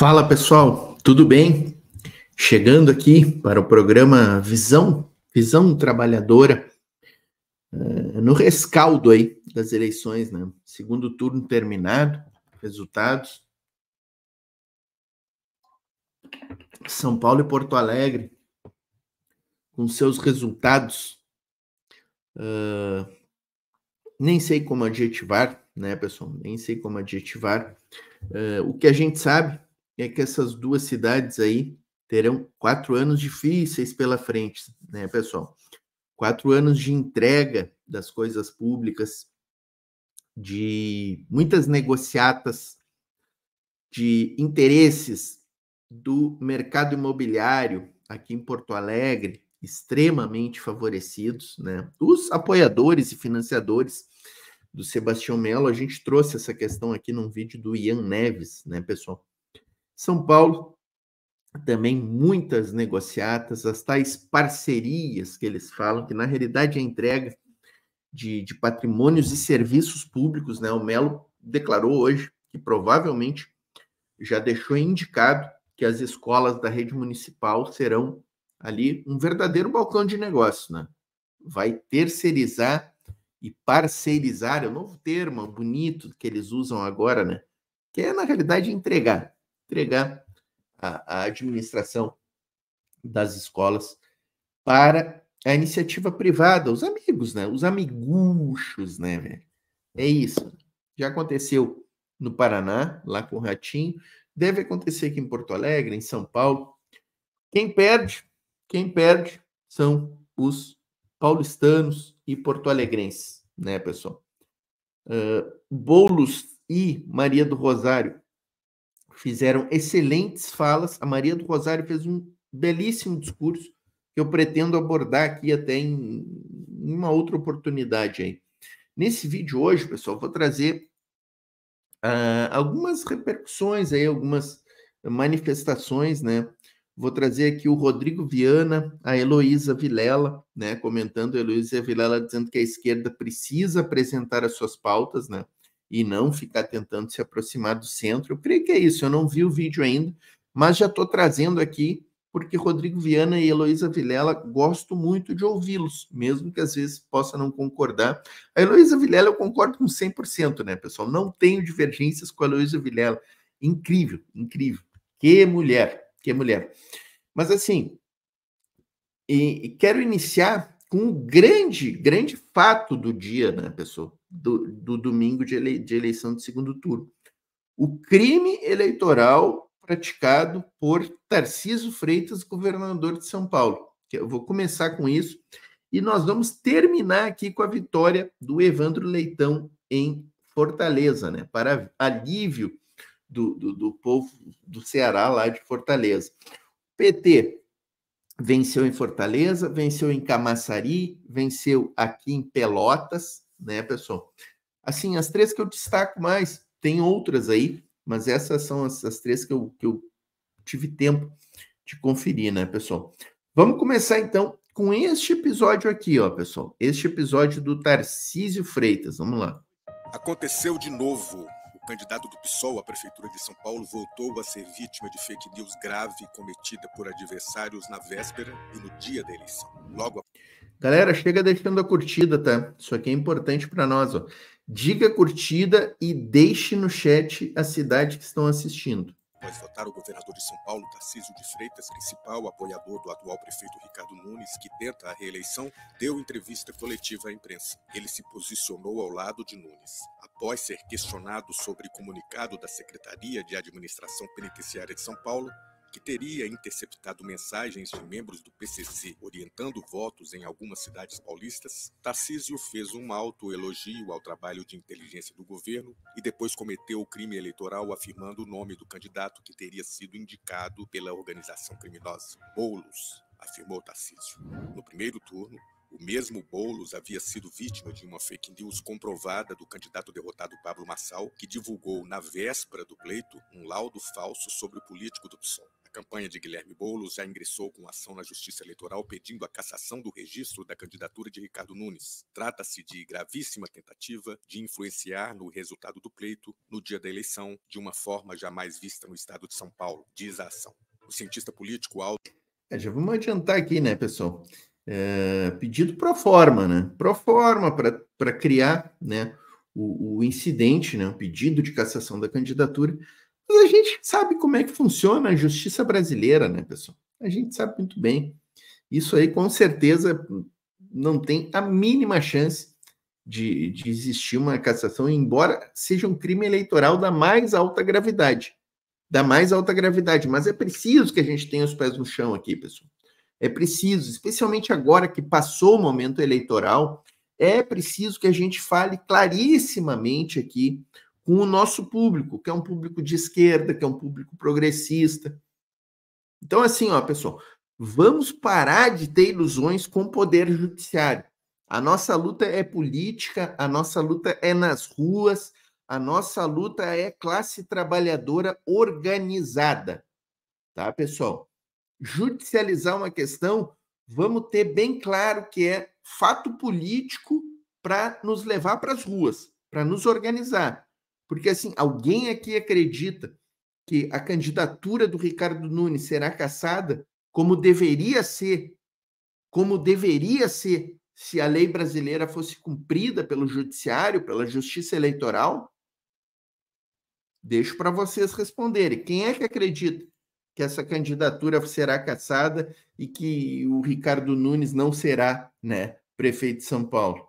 Fala pessoal, tudo bem? Chegando aqui para o programa Visão, Visão Trabalhadora, uh, no rescaldo aí das eleições, né? Segundo turno terminado, resultados. São Paulo e Porto Alegre, com seus resultados, uh, nem sei como adjetivar, né, pessoal? Nem sei como adjetivar. Uh, o que a gente sabe é que essas duas cidades aí terão quatro anos difíceis pela frente, né, pessoal? Quatro anos de entrega das coisas públicas, de muitas negociatas, de interesses do mercado imobiliário aqui em Porto Alegre, extremamente favorecidos, né? Os apoiadores e financiadores do Sebastião Melo, a gente trouxe essa questão aqui num vídeo do Ian Neves, né, pessoal? São Paulo, também muitas negociatas, as tais parcerias que eles falam, que na realidade é entrega de, de patrimônios e serviços públicos, né? O Melo declarou hoje que provavelmente já deixou indicado que as escolas da rede municipal serão ali um verdadeiro balcão de negócio, né? Vai terceirizar e parceirizar, é o novo termo bonito que eles usam agora, né? Que é, na realidade, entregar entregar a, a administração das escolas para a iniciativa privada, os amigos, né? Os amiguchos, né, velho? É isso. Já aconteceu no Paraná, lá com o Ratinho, deve acontecer aqui em Porto Alegre, em São Paulo. Quem perde, quem perde são os paulistanos e porto-alegrenses, né, pessoal? Uh, Boulos e Maria do Rosário fizeram excelentes falas. A Maria do Rosário fez um belíssimo discurso que eu pretendo abordar aqui até em, uma outra oportunidade aí. Nesse vídeo hoje, pessoal, vou trazer uh, algumas repercussões aí, algumas manifestações, né? Vou trazer aqui o Rodrigo Viana, a Heloísa Vilela, né? Comentando, a Heloísa Vilela dizendo que a esquerda precisa apresentar as suas pautas, né? E não ficar tentando se aproximar do centro. Eu creio que é isso. Eu não vi o vídeo ainda, mas já estou trazendo aqui porque Rodrigo Viana e Heloísa Vilela gosto muito de ouvi-los, mesmo que às vezes possa não concordar. A Heloísa Vilela eu concordo com 100%, né, pessoal? Não tenho divergências com a Heloísa Vilela. Incrível, incrível. Que mulher, que mulher. Mas assim, e quero iniciar com um grande, grande fato do dia, né, pessoal? Do, do domingo de, ele, de eleição de segundo turno. O crime eleitoral praticado por Tarciso Freitas, governador de São Paulo. Eu vou começar com isso e nós vamos terminar aqui com a vitória do Evandro Leitão em Fortaleza, né? Para alívio do, do, do povo do Ceará lá de Fortaleza. PT venceu em Fortaleza, venceu em Camaçari, venceu aqui em Pelotas, né, pessoal? Assim, as três que eu destaco mais, tem outras aí, mas essas são as, as três que eu, que eu tive tempo de conferir, né, pessoal? Vamos começar então com este episódio aqui, ó, pessoal. Este episódio do Tarcísio Freitas. Vamos lá. Aconteceu de novo. Candidato do PSOL à Prefeitura de São Paulo voltou a ser vítima de fake news grave cometida por adversários na véspera e no dia da eleição. Logo Galera, chega deixando a curtida, tá? Isso aqui é importante para nós, ó. Diga curtida e deixe no chat a cidade que estão assistindo. Após votar o governador de São Paulo, Tarcísio de Freitas, principal apoiador do atual prefeito Ricardo Nunes, que tenta a reeleição, deu entrevista coletiva à imprensa. Ele se posicionou ao lado de Nunes. Após ser questionado sobre comunicado da Secretaria de Administração Penitenciária de São Paulo, que teria interceptado mensagens de membros do PCC orientando votos em algumas cidades paulistas, Tarcísio fez um autoelogio ao trabalho de inteligência do governo e depois cometeu o crime eleitoral afirmando o nome do candidato que teria sido indicado pela organização criminosa. Boulos, afirmou Tarcísio. No primeiro turno, o mesmo Boulos havia sido vítima de uma fake news comprovada do candidato derrotado Pablo Massal, que divulgou na véspera do pleito um laudo falso sobre o político do PSOL. A campanha de Guilherme Boulos já ingressou com ação na Justiça Eleitoral pedindo a cassação do registro da candidatura de Ricardo Nunes. Trata-se de gravíssima tentativa de influenciar no resultado do pleito no dia da eleição de uma forma jamais vista no estado de São Paulo, diz a ação. O cientista político Aldo. É, já vamos adiantar aqui, né, pessoal? É, pedido pro forma, né? Pro forma para criar né, o, o incidente, né, o pedido de cassação da candidatura mas a gente sabe como é que funciona a justiça brasileira, né, pessoal? A gente sabe muito bem. Isso aí, com certeza, não tem a mínima chance de, de existir uma cassação, embora seja um crime eleitoral da mais alta gravidade. Da mais alta gravidade. Mas é preciso que a gente tenha os pés no chão aqui, pessoal. É preciso, especialmente agora que passou o momento eleitoral, é preciso que a gente fale clarissimamente aqui com o nosso público, que é um público de esquerda, que é um público progressista. Então, assim, ó, pessoal, vamos parar de ter ilusões com o poder judiciário. A nossa luta é política, a nossa luta é nas ruas, a nossa luta é classe trabalhadora organizada. Tá, pessoal? Judicializar uma questão, vamos ter bem claro que é fato político para nos levar para as ruas, para nos organizar. Porque, assim, alguém aqui acredita que a candidatura do Ricardo Nunes será cassada como deveria ser, como deveria ser se a lei brasileira fosse cumprida pelo judiciário, pela justiça eleitoral? Deixo para vocês responderem. Quem é que acredita que essa candidatura será cassada e que o Ricardo Nunes não será, né, prefeito de São Paulo?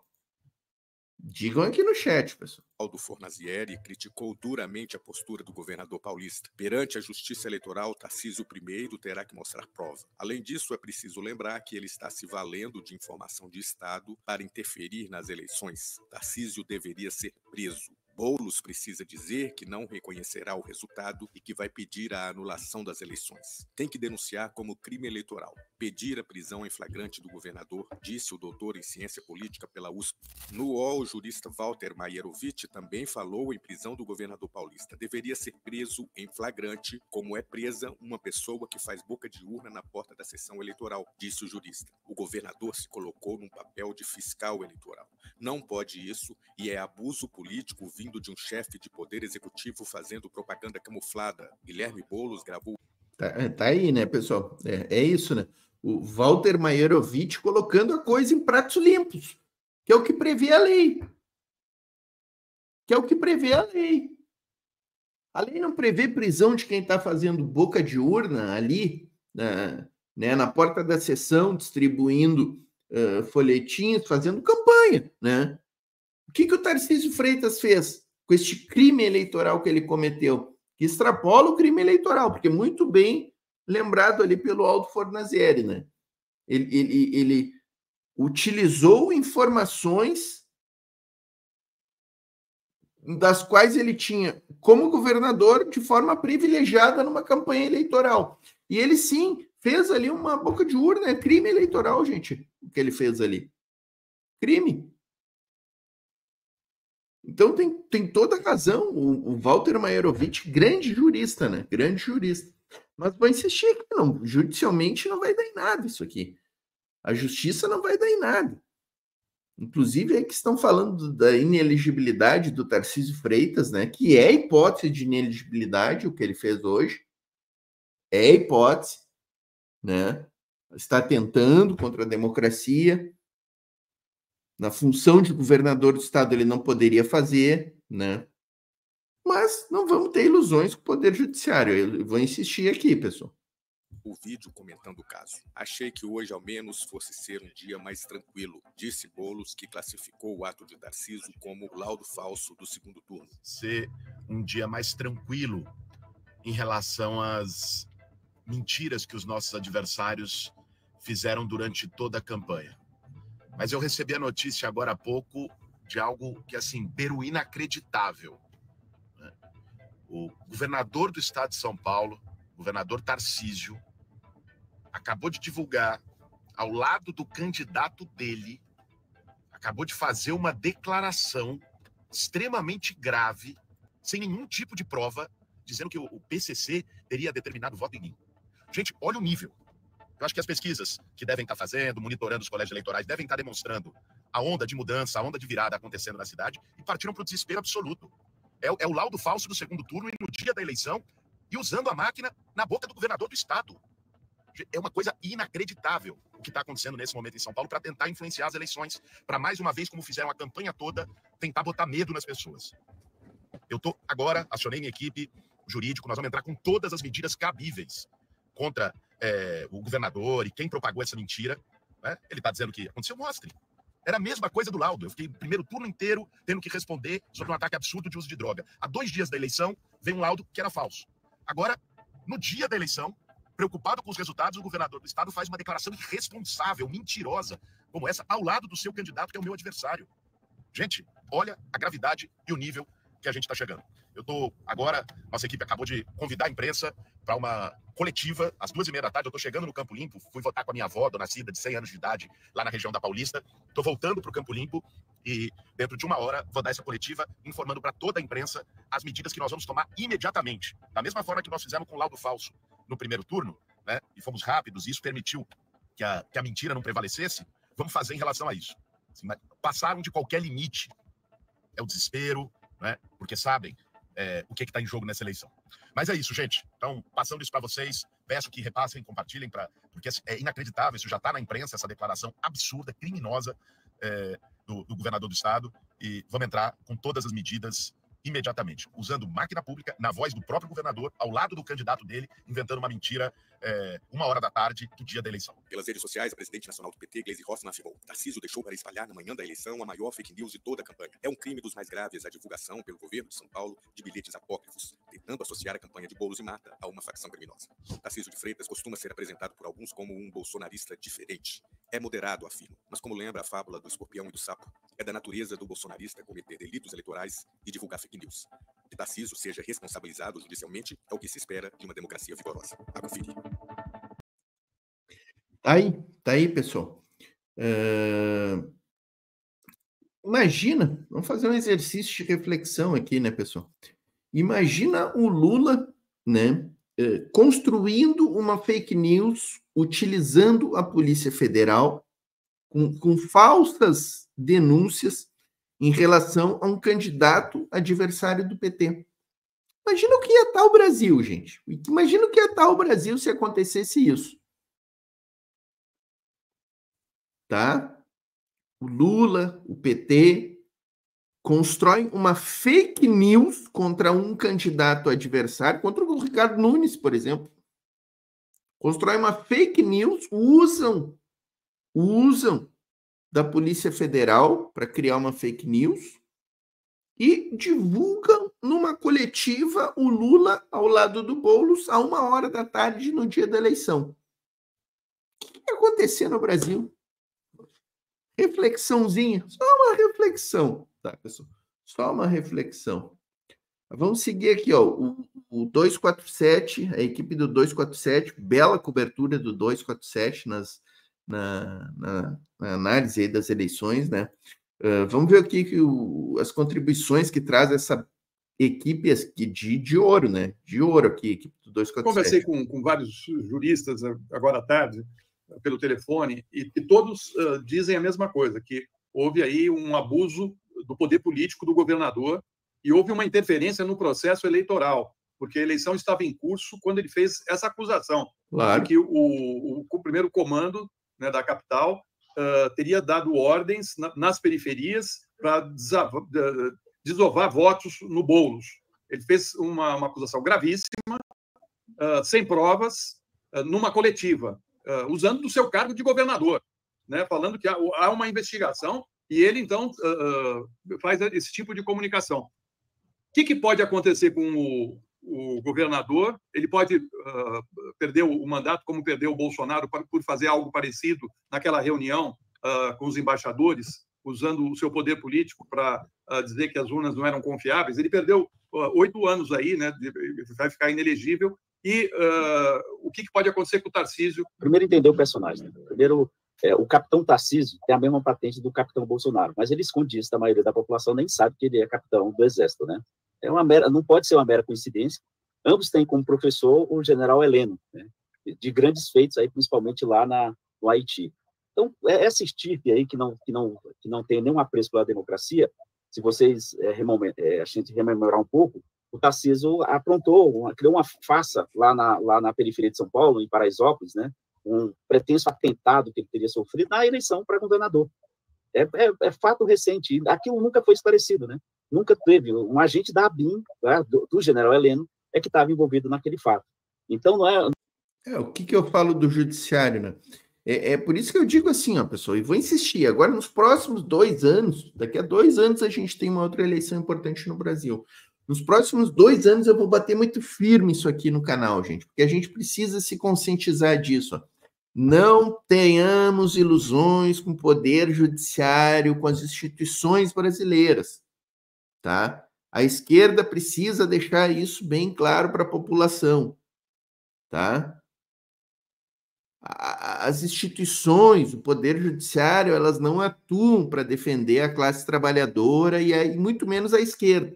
Digam aqui no chat, pessoal. Aldo Fornazieri criticou duramente a postura do governador paulista. Perante a Justiça Eleitoral, Tarcísio I terá que mostrar prova. Além disso, é preciso lembrar que ele está se valendo de informação de Estado para interferir nas eleições. Tarcísio deveria ser preso. Boulos precisa dizer que não reconhecerá o resultado e que vai pedir a anulação das eleições. Tem que denunciar como crime eleitoral. Pedir a prisão em flagrante do governador, disse o doutor em ciência política pela USP. No UOL, o jurista Walter Maierovitch também falou em prisão do governador paulista. Deveria ser preso em flagrante, como é presa uma pessoa que faz boca de urna na porta da sessão eleitoral, disse o jurista. O governador se colocou num papel de fiscal eleitoral. Não pode isso e é abuso político vindo de um chefe de poder executivo fazendo propaganda camuflada. Guilherme Boulos gravou. Tá, é, tá aí, né, pessoal? É, é isso, né? O Walter Maierovitch colocando a coisa em pratos limpos, que é o que prevê a lei. Que é o que prevê a lei. A lei não prevê prisão de quem está fazendo boca de urna ali, na, né, na porta da sessão, distribuindo uh, folhetinhos, fazendo campanha, né? O que, que o Tarcísio Freitas fez com este crime eleitoral que ele cometeu? Que extrapola o crime eleitoral, porque muito bem lembrado ali pelo Aldo Fornazieri, né? Ele, ele, ele utilizou informações das quais ele tinha como governador de forma privilegiada numa campanha eleitoral. E ele sim fez ali uma boca de urna, é crime eleitoral, gente, o que ele fez ali. Crime. Então tem, tem toda a razão. O, o Walter Maierovitch, grande jurista, né? Grande jurista. Mas vou insistir que não, judicialmente não vai dar em nada isso aqui. A justiça não vai dar em nada. Inclusive, aí que estão falando da ineligibilidade do Tarcísio Freitas, né? Que é hipótese de ineligibilidade, o que ele fez hoje. É hipótese, né? Está tentando contra a democracia na função de governador do estado ele não poderia fazer, né? Mas não vamos ter ilusões com o poder judiciário. Eu vou insistir aqui, pessoal. O vídeo comentando o caso. Achei que hoje ao menos fosse ser um dia mais tranquilo, disse Bolos, que classificou o ato de Darciso como o laudo falso do segundo turno. Ser um dia mais tranquilo em relação às mentiras que os nossos adversários fizeram durante toda a campanha. Mas eu recebi a notícia agora há pouco de algo que, assim, peru inacreditável. Né? O governador do estado de São Paulo, governador Tarcísio, acabou de divulgar, ao lado do candidato dele, acabou de fazer uma declaração extremamente grave, sem nenhum tipo de prova, dizendo que o PCC teria determinado voto em mim. Gente, olha o nível. Eu acho que as pesquisas que devem estar fazendo, monitorando os colégios eleitorais, devem estar demonstrando a onda de mudança, a onda de virada acontecendo na cidade e partiram para o desespero absoluto. É, é, o laudo falso do segundo turno e no dia da eleição e usando a máquina na boca do governador do estado. É uma coisa inacreditável o que está acontecendo nesse momento em São Paulo para tentar influenciar as eleições, para mais uma vez, como fizeram a campanha toda, tentar botar medo nas pessoas. Eu tô agora, acionei minha equipe jurídico, nós vamos entrar com todas as medidas cabíveis contra é, o governador e quem propagou essa mentira. Né? Ele está dizendo que aconteceu, mostre. Era a mesma coisa do laudo. Eu fiquei o primeiro turno inteiro tendo que responder sobre um ataque absurdo de uso de droga. Há dois dias da eleição, veio um laudo que era falso. Agora, no dia da eleição, preocupado com os resultados, o governador do estado faz uma declaração irresponsável, mentirosa, como essa, ao lado do seu candidato, que é o meu adversário. Gente, olha a gravidade e o nível que a gente está chegando. Eu estou agora, nossa equipe acabou de convidar a imprensa para uma coletiva, às duas e meia da tarde. Eu estou chegando no Campo Limpo, fui votar com a minha avó, dona Cida, de 100 anos de idade, lá na região da Paulista. Estou voltando para o Campo Limpo e, dentro de uma hora, vou dar essa coletiva informando para toda a imprensa as medidas que nós vamos tomar imediatamente. Da mesma forma que nós fizemos com o laudo falso no primeiro turno, né, e fomos rápidos, e isso permitiu que a, que a mentira não prevalecesse, vamos fazer em relação a isso. Assim, passaram de qualquer limite. É o desespero, né, porque sabem é, o que está em jogo nessa eleição. Mas é isso, gente. Então, passando isso para vocês, peço que repassem, compartilhem, pra, porque é inacreditável, isso já está na imprensa, essa declaração absurda, criminosa é, do, do governador do estado, e vamos entrar com todas as medidas imediatamente, usando máquina pública, na voz do próprio governador, ao lado do candidato dele, inventando uma mentira é, uma hora da tarde do dia da eleição. Pelas redes sociais, a presidente nacional do PT, Gleisi Hoffmann, afirmou: Tarcísio deixou para espalhar na manhã da eleição a maior fake news de toda a campanha. É um crime dos mais graves a divulgação pelo governo de São Paulo de bilhetes apócrifos, tentando associar a campanha de bolos e mata a uma facção criminosa. Tarcísio de Freitas costuma ser apresentado por alguns como um bolsonarista diferente. É moderado, afirma, mas como lembra a fábula do escorpião e do sapo, é da natureza do bolsonarista cometer delitos eleitorais e divulgar fake news. Que Tarcísio seja responsabilizado judicialmente é o que se espera de uma democracia vigorosa. A conferir. Tá aí, tá aí, pessoal. Uh... Imagina, vamos fazer um exercício de reflexão aqui, né, pessoal? Imagina o Lula, né, construindo uma fake news, utilizando a Polícia Federal com, com falsas denúncias em relação a um candidato adversário do PT. Imagina o que ia estar o Brasil, gente. Imagina o que ia estar o Brasil se acontecesse isso. Tá? O Lula, o PT, constrói uma fake news contra um candidato adversário, contra o Ricardo Nunes, por exemplo. Constrói uma fake news, usam, usam da Polícia Federal para criar uma fake news e divulgam numa coletiva o Lula ao lado do Boulos a uma hora da tarde no dia da eleição. O que vai acontecer no Brasil? Reflexãozinha, só uma reflexão, tá, pessoal? Só uma reflexão. Vamos seguir aqui, ó, o, o 247, a equipe do 247, bela cobertura do 247 nas, na, na, na análise das eleições, né? Uh, vamos ver aqui que o, as contribuições que traz essa equipe de, de ouro, né? De ouro aqui, equipe do 247. Conversei com, com vários juristas agora à tarde, pelo telefone, e, e todos uh, dizem a mesma coisa, que houve aí um abuso do poder político do governador e houve uma interferência no processo eleitoral, porque a eleição estava em curso quando ele fez essa acusação, claro. que o, o, o primeiro comando né, da capital uh, teria dado ordens na, nas periferias para desovar votos no Boulos. Ele fez uma, uma acusação gravíssima, uh, sem provas, uh, numa coletiva, usando do seu cargo de governador, né, falando que há, há uma investigação e ele, então, faz esse tipo de comunicação. O que, que pode acontecer com o, o governador, ele pode uh, perder o mandato, como perdeu o Bolsonaro por fazer algo parecido naquela reunião uh, com os embaixadores, usando o seu poder político para uh, dizer que as urnas não eram confiáveis. Ele perdeu oito anos aí, né? Vai ficar inelegível. E o que, que, pode acontecer com o Tarcísio? Primeiro, entender o personagem. Né? Primeiro, é, o capitão Tarcísio tem a mesma patente do capitão Bolsonaro, mas ele esconde isso, a maioria da população nem sabe que ele é capitão do Exército, né? É uma mera, não pode ser uma mera coincidência. Ambos têm como professor o general Heleno, né? de grandes feitos aí, principalmente lá na, no Haiti. Então, é, essa estirpe aí que não, que não, que não tem nenhum apreço pela democracia, se vocês é, é, a gente rememorar um pouco, o Tarcísio aprontou, uma, criou uma farsa lá na, lá na periferia de São Paulo, em Paraisópolis, né? um pretenso atentado que ele teria sofrido na eleição para governador. É, é, é, fato recente. Aquilo nunca foi esclarecido, né? Nunca teve. Um agente da ABIN, né, do, do, general Heleno, é que estava envolvido naquele fato. Então, não é. É, o que, que eu falo do judiciário, né? É, é, por isso que eu digo assim, ó, pessoal, e vou insistir. Agora, nos próximos dois anos, daqui a dois anos, a gente tem uma outra eleição importante no Brasil. Nos próximos dois anos, eu vou bater muito firme isso aqui no canal, gente, porque a gente precisa se conscientizar disso. Ó. Não tenhamos ilusões com o poder judiciário, com as instituições brasileiras, tá? A esquerda precisa deixar isso bem claro para a população, tá? As instituições, o poder judiciário, elas não atuam para defender a classe trabalhadora e aí, muito menos a esquerda.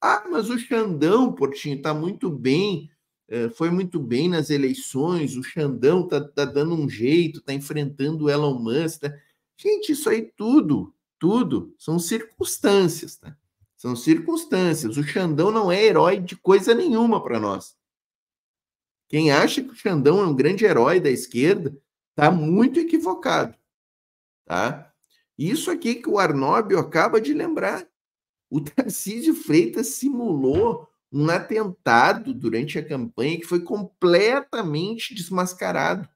Ah, mas o Xandão, Portinho, está muito bem eh, foi muito bem nas eleições, o Xandão tá, tá dando um jeito, tá enfrentando o Elon Musk. Tá? Gente, isso aí tudo, tudo são circunstâncias, tá? São circunstâncias. O Xandão não é herói de coisa nenhuma para nós. Quem acha que o Xandão é um grande herói da esquerda está muito equivocado, tá? Isso aqui que o Arnóbio acaba de lembrar. O Tarcísio Freitas simulou um atentado durante a campanha que foi completamente desmascarado.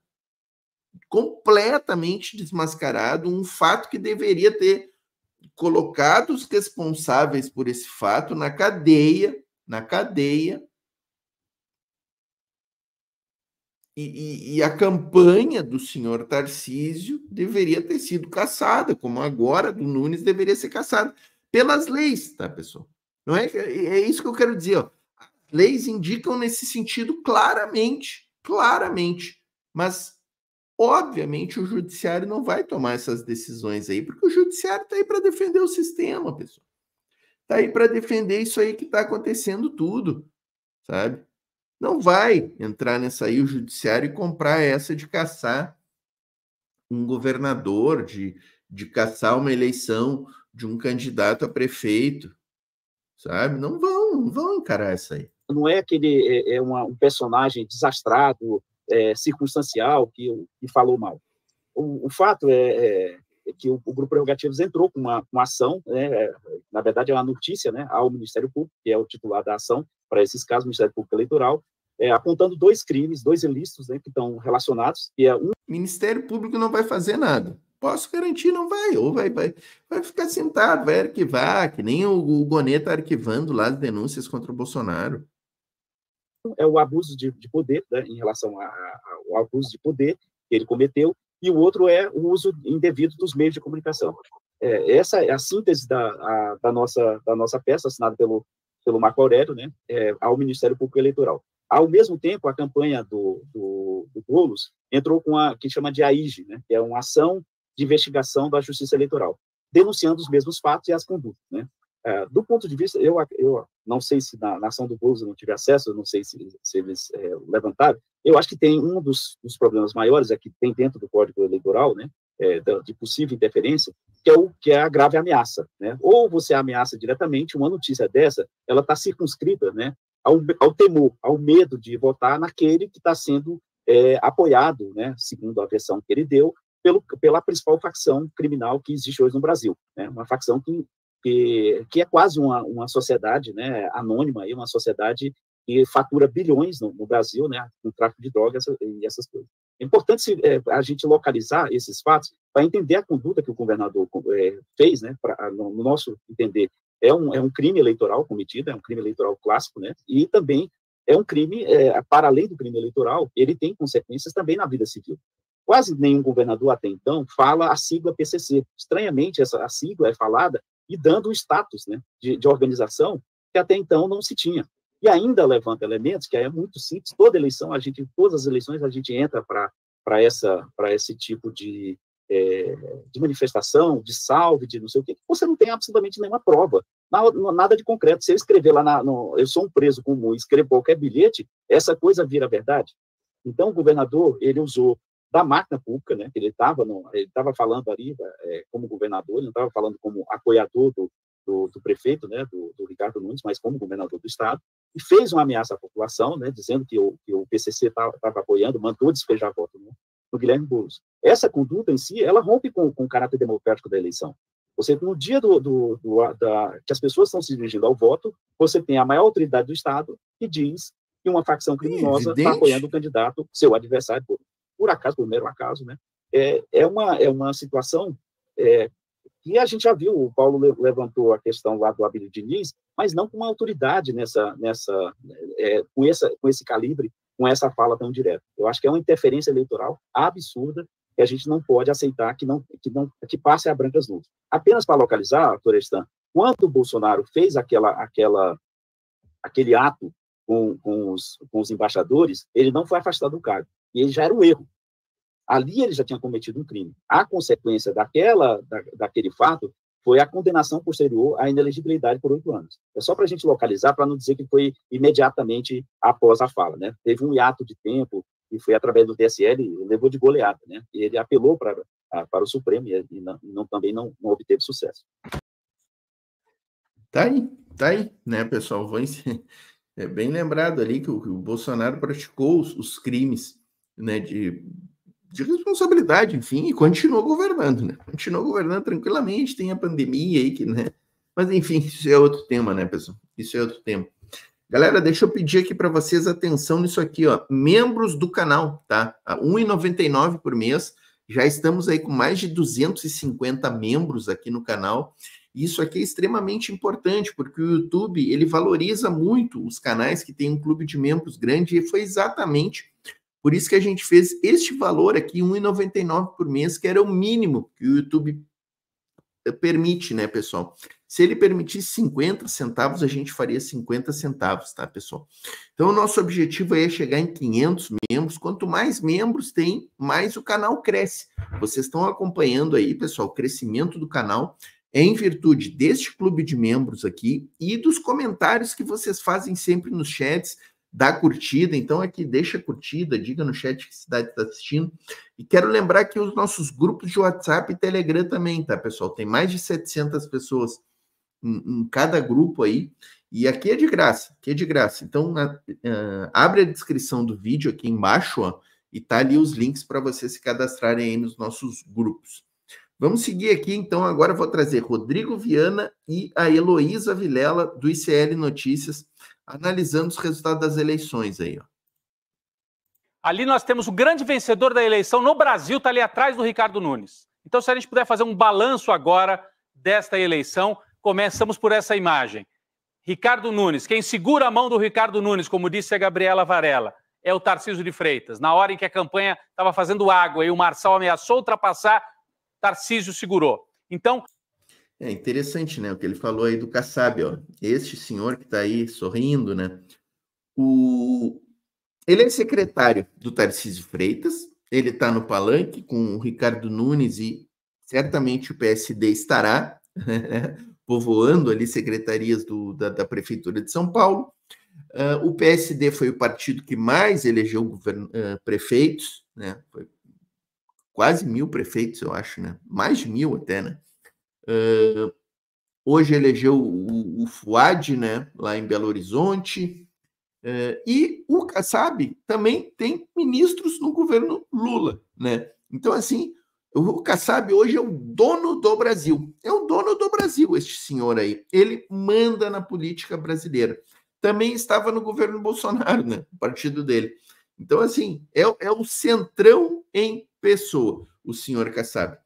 Completamente desmascarado, um fato que deveria ter colocado os responsáveis por esse fato na cadeia, na cadeia. E, e, e, a campanha do senhor Tarcísio deveria ter sido caçada, como agora do Nunes deveria ser caçada pelas leis, tá, pessoal? Não é, é isso que eu quero dizer. Ó. Leis indicam nesse sentido claramente, claramente. Mas, obviamente, o judiciário não vai tomar essas decisões aí, porque o judiciário está aí para defender o sistema, pessoal. Está aí para defender isso aí que está acontecendo tudo, sabe? Não vai entrar nessa aí o judiciário e comprar essa de caçar um governador, de, de caçar uma eleição de um candidato a prefeito sabe? Não vão, não vão encarar isso aí. Não é aquele é, é uma, um personagem desastrado, é, circunstancial que, que falou mal. O, o fato é, é, é que o, o, Grupo Prerrogativos entrou com uma, uma ação, né, é, na verdade é uma notícia né, ao Ministério Público, que é o titular da ação para esses casos, Ministério Público Eleitoral, é, apontando dois crimes, dois ilícitos né, que estão relacionados. Que é um... O Ministério Público não vai fazer nada posso garantir, não vai, ou vai, vai, vai ficar sentado, vai arquivar, que nem o, o arquivando lá as denúncias contra o Bolsonaro. É o abuso de, de poder, né, em relação ao abuso de poder que ele cometeu, e o outro é o uso indevido dos meios de comunicação. É, essa é a síntese da, a, da, nossa, da nossa peça, assinada pelo, pelo Marco Aurélio, né, é, ao Ministério Público Eleitoral. Ao mesmo tempo, a campanha do, do, do Boulos entrou com a que chama de AIGE, né, que é uma ação de investigação da Justiça Eleitoral, denunciando os mesmos fatos e as condutas. Né? É, do ponto de vista, eu, eu não sei se na, na ação do Bolsa não tive acesso, eu não sei se, se eles é, levantaram, eu acho que tem um dos, dos, problemas maiores, é que tem dentro do Código Eleitoral, né, é, de possível interferência, que é, o, que é a grave ameaça. Né? Ou você ameaça diretamente, uma notícia dessa, ela está circunscrita né, ao, ao temor, ao medo de votar naquele que está sendo é, apoiado, né, segundo a versão que ele deu, pelo, pela principal facção criminal que existe hoje no Brasil, né? uma facção que, que, que é quase uma, uma sociedade né, anônima, aí, uma sociedade que fatura bilhões no, no Brasil, né, com tráfico de drogas e essas coisas. É importante se, é, a gente localizar esses fatos para entender a conduta que o governador é, fez, né, pra, no, no, nosso entender, é um, é um crime eleitoral cometido, é um crime eleitoral clássico, né, e também é um crime, é, para além do crime eleitoral, ele tem consequências também na vida civil. Quase nenhum governador até então fala a sigla PCC. Estranhamente, essa a sigla é falada e dando um status né, de, de organização que até então não se tinha. E ainda levanta elementos que é muito simples. Toda eleição, a gente, todas as eleições, a gente entra para essa para esse tipo de, é, de manifestação, de salve, de não sei o quê. Você não tem absolutamente nenhuma prova, nada de concreto. Se eu escrever lá, na, no, eu sou um preso comum, escrever qualquer bilhete, essa coisa vira verdade. Então, o governador, ele usou da máquina pública, né, que ele estava ele estava falando ali é, como governador, ele não estava falando como apoiador do, do, do prefeito, né, do, do, Ricardo Nunes, mas como governador do estado, e fez uma ameaça à população, né, dizendo que o, que o PCC estava apoiando, mandou despejar voto no, no, Guilherme Boulos. Essa conduta em si, ela rompe com, com o caráter democrático da eleição. Você, no dia do, do, do da, que as pessoas estão se dirigindo ao voto, você tem a maior autoridade do Estado que diz que uma facção criminosa está apoiando o candidato, seu adversário, por, acaso, por mero acaso, né? É, é, uma, é uma situação é, que a gente já viu, o Paulo levantou a questão lá do Abílio Diniz, mas não com uma autoridade nessa, nessa, é, com, essa, com esse calibre, com essa fala tão direta. Eu acho que é uma interferência eleitoral absurda que a gente não pode aceitar que não que não que passe a brancas nuvens. Apenas para localizar, Florestan, quando o Bolsonaro fez aquela aquela aquele ato com, com, os, com os embaixadores, ele não foi afastado do cargo. E ele já era um erro. Ali ele já tinha cometido um crime. A consequência daquela, da, daquele fato foi a condenação posterior à inelegibilidade por oito anos. É só para a gente localizar, para não dizer que foi imediatamente após a fala. Né? Teve um hiato de tempo, e foi através do TSL, levou de goleada. Né? E ele apelou para, para o Supremo e, não, não, também não, não obteve sucesso. Tá aí, tá aí, né, pessoal? É bem lembrado ali que o, que o Bolsonaro praticou os, os crimes né, de, de, responsabilidade, enfim, e continuou governando, né? Continuou governando tranquilamente, tem a pandemia aí, que, né? Mas, enfim, isso é outro tema, né, pessoal? Isso é outro tema. Galera, deixa eu pedir aqui para vocês atenção nisso aqui, ó. Membros do canal, tá? R$ 1,99 por mês. Já estamos aí com mais de 250 membros aqui no canal. Isso aqui é extremamente importante, porque o YouTube ele valoriza muito os canais que têm um clube de membros grande, e foi exatamente por isso que a gente fez este valor aqui, R$ 1,99 por mês, que era o mínimo que o YouTube eh, permite, né, pessoal? Se ele permitisse 50 centavos, a gente faria 50 centavos, tá, pessoal? Então, o nosso objetivo é chegar em 500 membros. Quanto mais membros tem, mais o canal cresce. Vocês estão acompanhando aí, pessoal, o crescimento do canal em virtude deste clube de membros aqui e dos comentários que vocês fazem sempre nos chats, da curtida. Então, aqui deixa a curtida, diga no chat que cidade está assistindo. E quero lembrar que os nossos grupos de WhatsApp e Telegram também, tá, pessoal? Tem mais de 700 pessoas em, em cada grupo aí. E aqui é de graça, aqui é de graça. Então, uh, abre a descrição do vídeo aqui embaixo, ó, e tá ali os links para vocês se cadastrarem aí nos nossos grupos. Vamos seguir aqui, então. Agora vou trazer Rodrigo Viana e a Heloísa Vilela, do ICL Notícias, analisando os resultados das eleições aí. Ó. Ali nós temos o grande vencedor da eleição no Brasil, está ali atrás do Ricardo Nunes. Então, se a gente puder fazer um balanço agora desta eleição, começamos por essa imagem. Ricardo Nunes, quem segura a mão do Ricardo Nunes, como disse a Gabriela Varela, é o Tarcísio de Freitas. Na hora em que a campanha estava fazendo água e o Marçal ameaçou ultrapassar, Tarcísio segurou. Então. É interessante, né? O que ele falou aí do Kassab, ó. Este senhor que está aí sorrindo, né? O... Ele é secretário do Tarcísio Freitas, ele está no palanque com o Ricardo Nunes e certamente o PSD estará povoando ali secretarias do, da, da, Prefeitura de São Paulo. Uh, o PSD foi o partido que mais elegeu govern, uh, prefeitos, né? Foi quase mil prefeitos, eu acho, né? Mais de mil até, né? Uh, hoje elegeu o, o Fuad, né? Lá em Belo Horizonte. Uh, e o Kassab também tem ministros no governo Lula, né? Então, assim, o Kassab hoje é o dono do Brasil. É o dono do Brasil, este senhor aí. Ele manda na política brasileira. Também estava no governo Bolsonaro, né? O partido dele. Então, assim, é, é o centrão em pessoa, o senhor Kassab.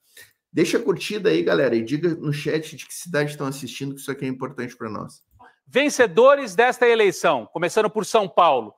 Deixa a curtida aí, galera, e diga no chat de que cidade estão assistindo, que isso aqui é importante para nós. Vencedores desta eleição, começando por São Paulo.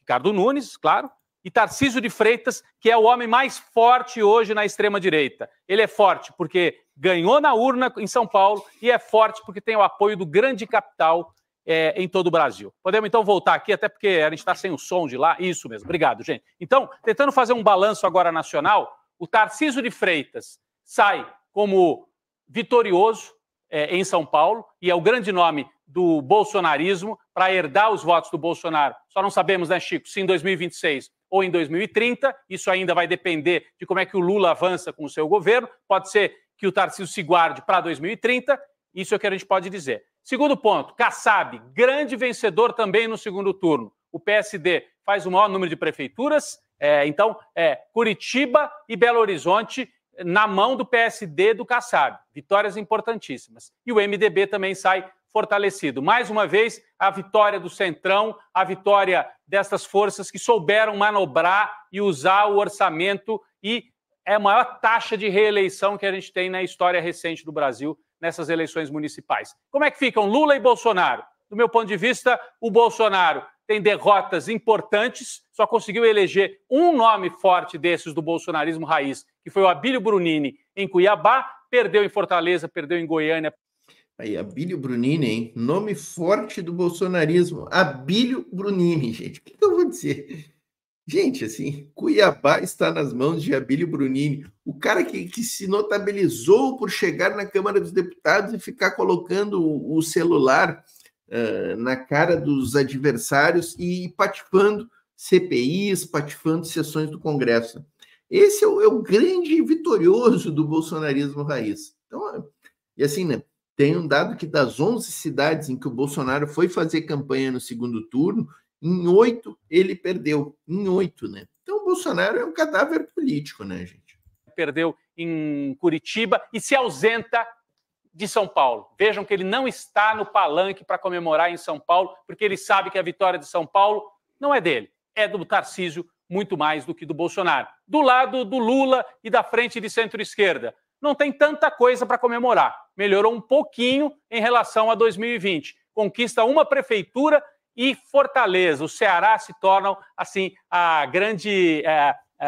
Ricardo Nunes, claro, e Tarcísio de Freitas, que é o homem mais forte hoje na extrema-direita. Ele é forte porque ganhou na urna em São Paulo e é forte porque tem o apoio do grande capital é, em todo o Brasil. Podemos então voltar aqui, até porque a gente está sem o som de lá. Isso mesmo, obrigado, gente. Então, tentando fazer um balanço agora nacional, o Tarciso de Freitas sai como vitorioso é, em São Paulo e é o grande nome do bolsonarismo para herdar os votos do Bolsonaro. Só não sabemos, né, Chico, se em 2026 ou em 2030. Isso ainda vai depender de como é que o Lula avança com o seu governo. Pode ser que o Tarcísio se guarde para 2030. Isso é o que a gente pode dizer. Segundo ponto, Kassab, grande vencedor também no segundo turno. O PSD faz o maior número de prefeituras. É, então, é Curitiba e Belo Horizonte na mão do PSD do Kassab. Vitórias importantíssimas. E o MDB também sai fortalecido. Mais uma vez, a vitória do Centrão, a vitória dessas forças que souberam manobrar e usar o orçamento e é a maior taxa de reeleição que a gente tem na história recente do Brasil nessas eleições municipais. Como é que ficam Lula e Bolsonaro? Do meu ponto de vista, o Bolsonaro tem derrotas importantes, só conseguiu eleger um nome forte desses do bolsonarismo raiz, que foi o Abílio Brunini em Cuiabá, perdeu em Fortaleza, perdeu em Goiânia. Aí, Abílio Brunini, hein? Nome forte do bolsonarismo. Abílio Brunini, gente. O que eu vou dizer? Gente, assim, Cuiabá está nas mãos de Abílio Brunini, o cara que, que se notabilizou por chegar na Câmara dos Deputados e ficar colocando o, celular uh, na cara dos adversários e patifando CPIs, patifando sessões do Congresso. Esse é o, é o grande vitorioso do bolsonarismo raiz. Então, e assim, né? Tem um dado que das 11 cidades em que o Bolsonaro foi fazer campanha no segundo turno, em oito ele perdeu. Em oito, né? Então o Bolsonaro é um cadáver político, né, gente? Perdeu em Curitiba e se ausenta de São Paulo. Vejam que ele não está no palanque para comemorar em São Paulo, porque ele sabe que a vitória de São Paulo não é dele, é do Tarcísio muito mais do que do Bolsonaro. Do lado do Lula e da frente de centro-esquerda, não tem tanta coisa para comemorar. Melhorou um pouquinho em relação a 2020. Conquista uma prefeitura e Fortaleza, o Ceará se tornam assim a grande é, é,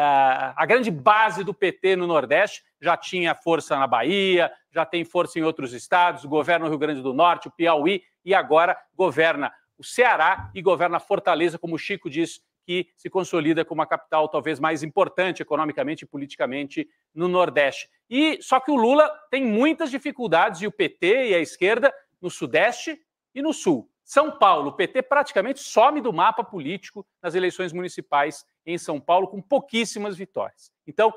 a grande base do PT no Nordeste. Já tinha força na Bahia, já tem força em outros estados, governa o Rio Grande do Norte, o Piauí e agora governa o Ceará e governa Fortaleza, como o Chico disse, que se consolida como a capital talvez mais importante economicamente e politicamente no Nordeste. E só que o Lula tem muitas dificuldades e o PT e a esquerda no Sudeste e no Sul. São Paulo, o PT praticamente some do mapa político nas eleições municipais em São Paulo, com pouquíssimas vitórias. Então,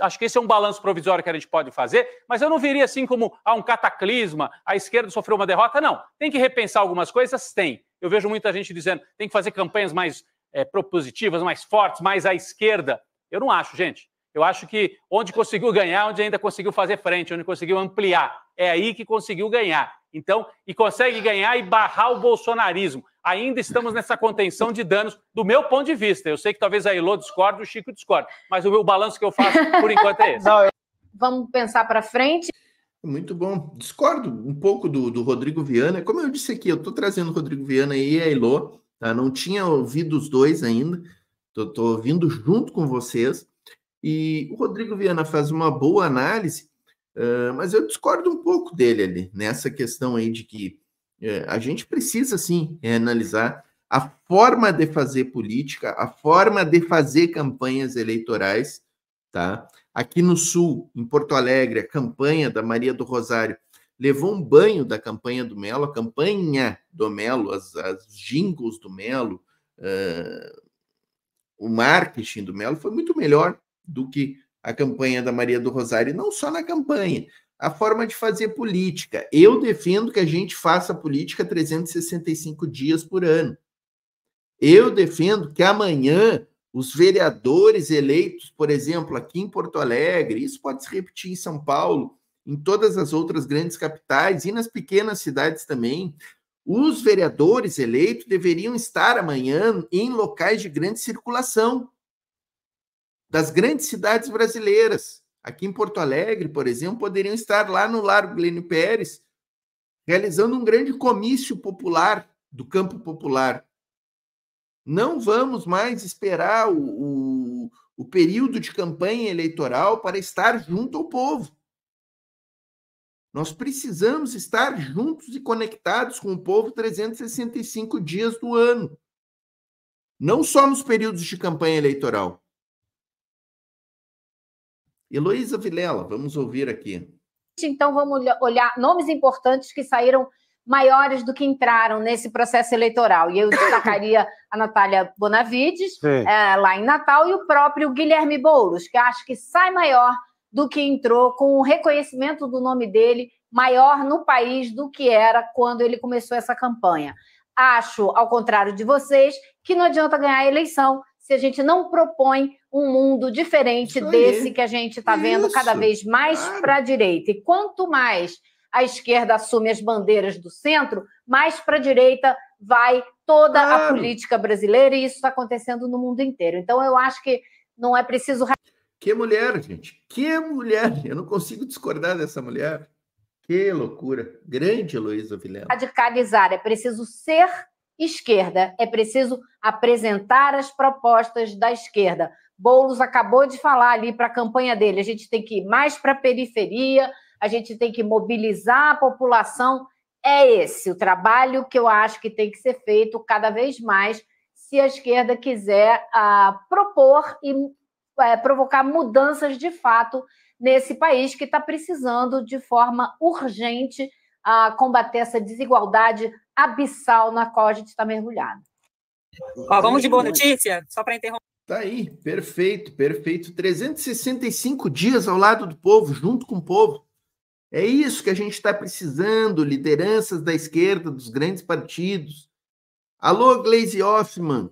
acho que esse é um balanço provisório que a gente pode fazer, mas eu não viria assim como ah, um cataclisma, a esquerda sofreu uma derrota. Não, tem que repensar algumas coisas? Tem. Eu vejo muita gente dizendo tem que fazer campanhas mais é, propositivas, mais fortes, mais à esquerda. Eu não acho, gente. Eu acho que onde conseguiu ganhar, onde ainda conseguiu fazer frente, onde conseguiu ampliar, é aí que conseguiu ganhar. Então, e consegue ganhar e barrar o bolsonarismo. Ainda estamos nessa contenção de danos, do meu ponto de vista. Eu sei que talvez a Elô discorde, o Chico discorde, mas o meu balanço que eu faço por enquanto é esse. Não, Vamos pensar para frente. Muito bom. Discordo um pouco do, do Rodrigo Viana. Como eu disse aqui, eu estou trazendo o Rodrigo Viana e a Elô. Tá? Não tinha ouvido os dois ainda. Estou ouvindo junto com vocês. E o Rodrigo Viana faz uma boa análise, uh, mas eu discordo um pouco dele ali, nessa questão aí de que uh, a gente precisa, sim, analisar a forma de fazer política, a forma de fazer campanhas eleitorais, tá? Aqui no Sul, em Porto Alegre, a campanha da Maria do Rosário levou um banho da campanha do Melo, a campanha do Melo, as, as jingles do Melo, uh, o marketing do Melo foi muito melhor do que a campanha da Maria do Rosário, não só na campanha, a forma de fazer política. Eu defendo que a gente faça política 365 dias por ano. Eu defendo que amanhã os vereadores eleitos, por exemplo, aqui em Porto Alegre, isso pode se repetir em São Paulo, em todas as outras grandes capitais e nas pequenas cidades também, os vereadores eleitos deveriam estar amanhã em locais de grande circulação das grandes cidades brasileiras. Aqui em Porto Alegre, por exemplo, poderiam estar lá no Largo Glênio Pérez, realizando um grande comício popular do campo popular. Não vamos mais esperar o, o, o período de campanha eleitoral para estar junto ao povo. Nós precisamos estar juntos e conectados com o povo 365 dias do ano. Não só nos períodos de campanha eleitoral. Heloísa Vilela, vamos ouvir aqui. Então, vamos olhar nomes importantes que saíram maiores do que entraram nesse processo eleitoral. E eu destacaria a Natália Bonavides, é, lá em Natal, e o próprio Guilherme Boulos, que acho que sai maior do que entrou, com o reconhecimento do nome dele maior no país do que era quando ele começou essa campanha. Acho, ao contrário de vocês, que não adianta ganhar a eleição se a gente não propõe um mundo diferente desse que a gente está vendo cada vez mais claro. para a direita. E quanto mais a esquerda assume as bandeiras do centro, mais para a direita vai toda claro. a política brasileira, e isso está acontecendo no mundo inteiro. Então, eu acho que não é preciso. Que mulher, gente! Que mulher! Eu não consigo discordar dessa mulher. Que loucura! Grande Heloísa Vilela. Radicalizar, é preciso ser esquerda, é preciso apresentar as propostas da esquerda. Boulos acabou de falar ali para a campanha dele: a gente tem que ir mais para a periferia, a gente tem que mobilizar a população. É esse o trabalho que eu acho que tem que ser feito cada vez mais se a esquerda quiser uh, propor e uh, provocar mudanças de fato nesse país que está precisando de forma urgente a combater essa desigualdade abissal na qual a gente está mergulhado. Ó, vamos de boa notícia, só para interromper. Tá aí, perfeito, perfeito. 365 dias ao lado do povo, junto com o povo. É isso que a gente está precisando, lideranças da esquerda, dos grandes partidos. Alô, Gleisi Hoffmann.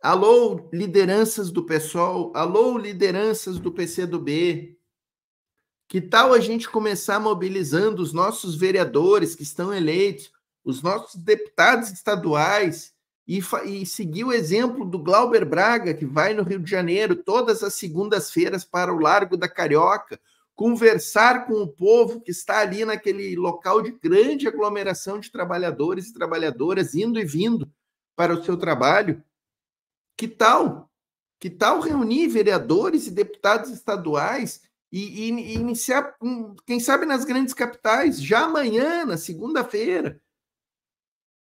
Alô, lideranças do PSOL. Alô, lideranças do PCdoB. Que tal a gente começar mobilizando os nossos vereadores que estão eleitos, os nossos deputados estaduais, e, e seguir o exemplo do Glauber Braga, que vai no Rio de Janeiro todas as segundas-feiras para o Largo da Carioca, conversar com o povo que está ali naquele local de grande aglomeração de trabalhadores e trabalhadoras indo e vindo para o seu trabalho. Que tal? Que tal reunir vereadores e deputados estaduais e, e, e iniciar, quem sabe, nas grandes capitais, já amanhã, na segunda-feira.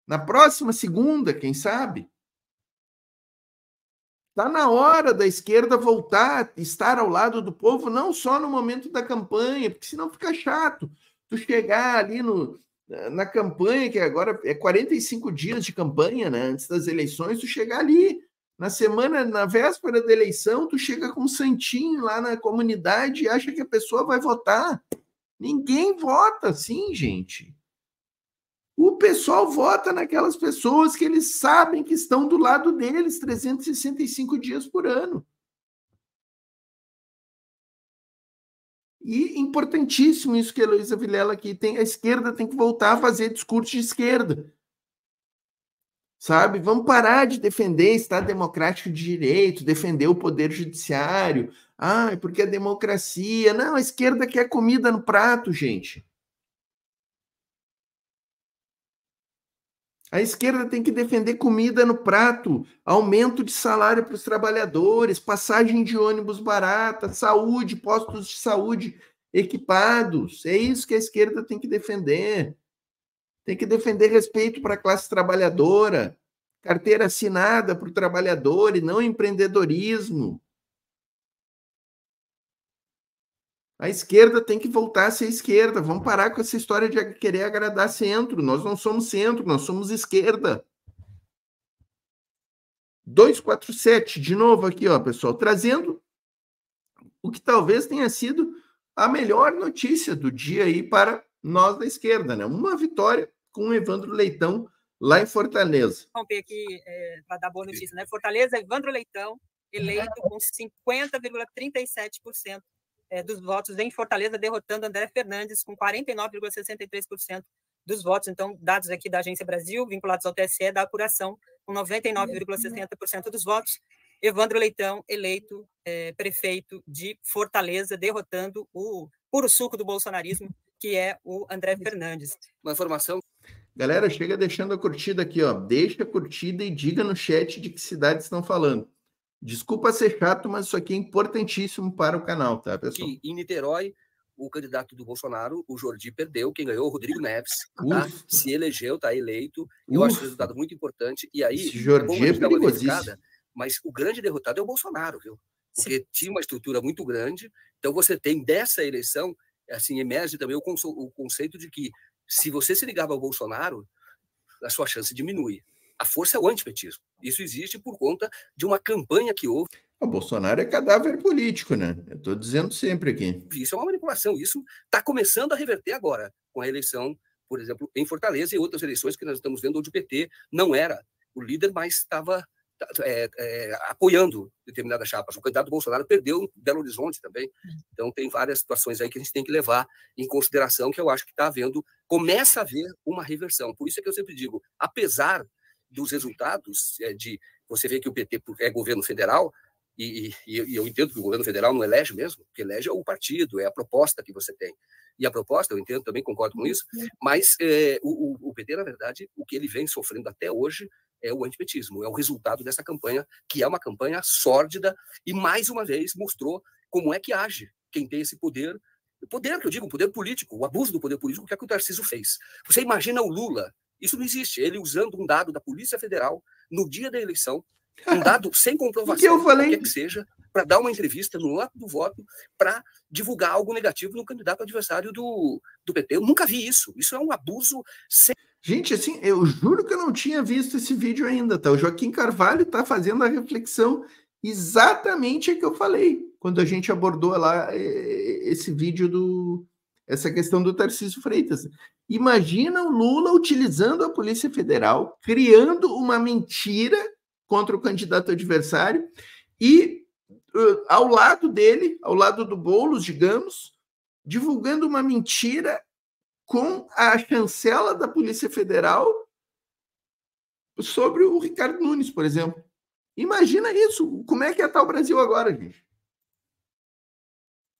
Na próxima segunda, quem sabe? Está na hora da esquerda voltar, estar ao lado do povo, não só no momento da campanha, porque senão fica chato. Tu chegar ali no, na campanha, que agora é 45 dias de campanha, né, antes das eleições, tu chegar ali na semana, na véspera da eleição, tu chega com um santinho lá na comunidade e acha que a pessoa vai votar. Ninguém vota assim, gente. O pessoal vota naquelas pessoas que eles sabem que estão do lado deles 365 dias por ano. E importantíssimo isso que a Heloísa Vilela aqui tem, a esquerda tem que voltar a fazer discurso de esquerda sabe? Vamos parar de defender Estado democrático de direito, defender o poder judiciário. Ah, porque a democracia. Não, a esquerda quer comida no prato, gente. A esquerda tem que defender comida no prato, aumento de salário para os trabalhadores, passagem de ônibus barata, saúde, postos de saúde equipados. É isso que a esquerda tem que defender tem que defender respeito para a classe trabalhadora, carteira assinada para o trabalhador e não empreendedorismo. A esquerda tem que voltar a ser esquerda. Vamos parar com essa história de querer agradar centro. Nós não somos centro, nós somos esquerda. 247, de novo aqui, ó, pessoal, trazendo o que talvez tenha sido a melhor notícia do dia aí para nós da esquerda, né? Uma vitória com o Evandro Leitão lá em Fortaleza. Vamos ver aqui é, para dar boa notícia, né? Fortaleza, Evandro Leitão, eleito com 50,37% é, dos votos em Fortaleza, derrotando André Fernandes com 49,63% dos votos. Então, dados aqui da Agência Brasil, vinculados ao TSE, da apuração, com 99,60% dos votos. Evandro Leitão, eleito é, prefeito de Fortaleza, derrotando o puro suco do bolsonarismo, que é o André Fernandes. Uma informação. Galera, chega deixando a curtida aqui, ó. Deixa a curtida e diga no chat de que cidades estão falando. Desculpa ser chato, mas isso aqui é importantíssimo para o canal, tá, pessoal? Que em Niterói, o candidato do Bolsonaro, o Jordi, perdeu. Quem ganhou, o Rodrigo Neves, tá? se elegeu, tá eleito. Eu Ufa. acho o resultado muito importante. E aí, Esse Jordi é perigosíssimo. Mas o grande derrotado é o Bolsonaro, viu? Porque Sim. tinha uma estrutura muito grande. Então, você tem dessa eleição assim emerge também o, conceito de que se você se ligava ao Bolsonaro, a sua chance diminui. A força é o antipetismo. Isso existe por conta de uma campanha que houve. O Bolsonaro é cadáver político, né? Eu estou dizendo sempre aqui. Isso é uma manipulação. Isso está começando a reverter agora, com a eleição, por exemplo, em Fortaleza e outras eleições que nós estamos vendo onde o PT não era o líder, mas estava é, é, apoiando determinadas chapas. O candidato Bolsonaro perdeu em Belo Horizonte também. Então, tem várias situações aí que a gente tem que levar em consideração, que eu acho que está havendo, começa a haver uma reversão. Por isso é que eu sempre digo, apesar dos resultados é, de você ver que o PT é governo federal, e, e, e, eu entendo que o governo federal não elege mesmo, porque elege é o partido, é a proposta que você tem. E a proposta, eu entendo, também concordo com isso, mas é, o, o, PT, na verdade, o que ele vem sofrendo até hoje é o antipetismo, é o resultado dessa campanha, que é uma campanha sórdida e, mais uma vez, mostrou como é que age quem tem esse poder. O poder, que eu digo, o poder político, o abuso do poder político, que é o que o Tarcísio fez. Você imagina o Lula, isso não existe, ele usando um dado da Polícia Federal no dia da eleição, um dado sem comprovação, que eu falei? que seja, para dar uma entrevista no ato do voto, para divulgar algo negativo no candidato adversário do, do PT. Eu nunca vi isso. Isso é um abuso sem Gente, assim, eu juro que eu não tinha visto esse vídeo ainda, tá? O Joaquim Carvalho está fazendo a reflexão exatamente a que eu falei quando a gente abordou lá esse vídeo do essa questão do Tarcísio Freitas. Imagina o Lula utilizando a Polícia Federal, criando uma mentira contra o candidato adversário e uh, ao lado dele, ao lado do Boulos, digamos, divulgando uma mentira com a chancela da Polícia Federal sobre o Ricardo Nunes, por exemplo. Imagina isso. Como é que é estar o Brasil agora, gente?